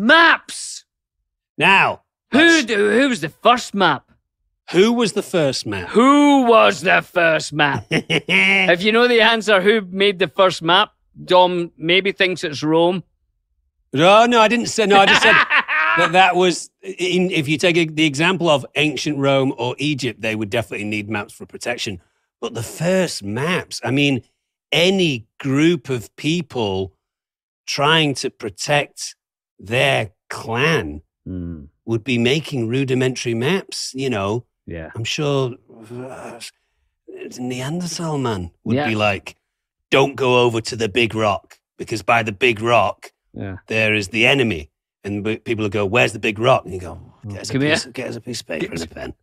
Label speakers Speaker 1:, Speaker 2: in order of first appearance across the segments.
Speaker 1: Maps.
Speaker 2: Now,
Speaker 1: Who do, who was the first map?
Speaker 2: who was the first map?
Speaker 1: Who was the first map? if you know the answer, who made the first map? Dom maybe thinks it's Rome.
Speaker 2: no, no, I didn't say. No, I just said that that was. In, if you take a, the example of ancient Rome or Egypt, they would definitely need maps for protection. But the first maps, I mean, any group of people trying to protect their clan
Speaker 1: Hmm,
Speaker 2: would be making rudimentary maps. You know,
Speaker 1: yeah.
Speaker 2: I'm sure uh, Neanderthal man would
Speaker 1: Yeah.
Speaker 2: be like, "Don't go over to the big rock because by the big rock
Speaker 1: Yeah.
Speaker 2: there is the enemy." And people will go, "Where's the big rock?" And you go, "Get us, a piece, get us a piece of paper and a pen."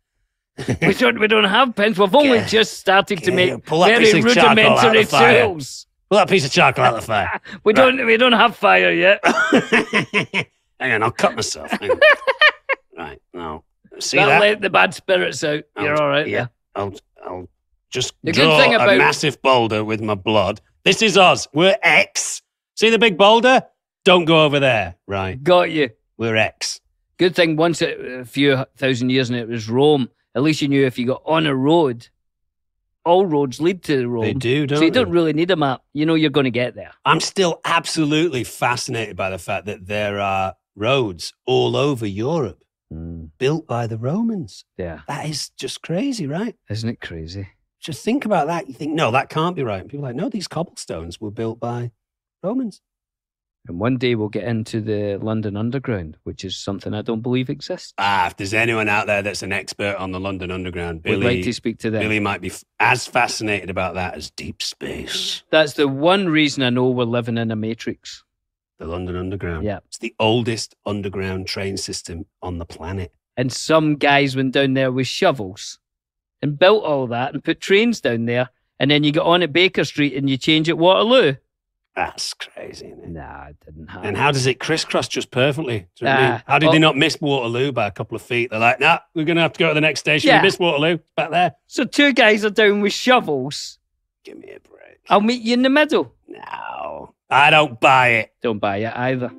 Speaker 1: we don't we don't have pens. We've only
Speaker 2: Yeah.
Speaker 1: just started to make very
Speaker 2: piece of charcoal out of
Speaker 1: rudimentary tools.
Speaker 2: Pull that piece of charcoal out of the fire.
Speaker 1: We don't we don't have fire yet.
Speaker 2: Hang on, I'll cut myself. Right now, see
Speaker 1: That'll
Speaker 2: that?
Speaker 1: let the bad spirits out. You're all right.
Speaker 2: Yeah,
Speaker 1: there.
Speaker 2: I'll I'll just
Speaker 1: The good
Speaker 2: draw a
Speaker 1: about-
Speaker 2: massive boulder with my blood. This is us. We're X. See the big boulder? Don't go over there. Right,
Speaker 1: Got you.
Speaker 2: we're X.
Speaker 1: Good thing once a few thousand years and it was Rome. At least you knew if you got on a road, all roads lead to Rome.
Speaker 2: They do, don't
Speaker 1: so you
Speaker 2: they?
Speaker 1: don't really need a map. You know you're going to get there.
Speaker 2: I'm still absolutely fascinated by the fact that there are roads all over Europe hmm. built by the Romans.
Speaker 1: Yeah,
Speaker 2: That is just crazy, right?
Speaker 1: isn't it crazy?
Speaker 2: Just think about that. You think, no, that can't be right. And people are like, no, these cobblestones were built by Romans.
Speaker 1: And one day we'll get into the London Underground, which is something I don't believe exists.
Speaker 2: Ah, if there's anyone out there that's an expert on the London Underground,
Speaker 1: We'd like to speak to them.
Speaker 2: Billy might be f- as fascinated about that as deep space.
Speaker 1: That's the one reason I know we're living in a matrix.
Speaker 2: The London Underground.
Speaker 1: Yeah.
Speaker 2: It's the oldest underground train system on the planet.
Speaker 1: And some guys went down there with shovels and built all that and put trains down there. And then you get on at Baker Street and you change at Waterloo.
Speaker 2: That's crazy, it?
Speaker 1: Nah, it didn't happen.
Speaker 2: And how does it crisscross just perfectly? Do you know what I mean?
Speaker 1: Ah,
Speaker 2: How did they not miss Waterloo by a couple of feet? They're like, nah, we're going to have to go to the next station.
Speaker 1: Yeah.
Speaker 2: We missed Waterloo. Back there.
Speaker 1: So two guys are down with shovels.
Speaker 2: Give me a break.
Speaker 1: I'll meet you in the middle.
Speaker 2: No, I don't buy it.
Speaker 1: Don't buy it either.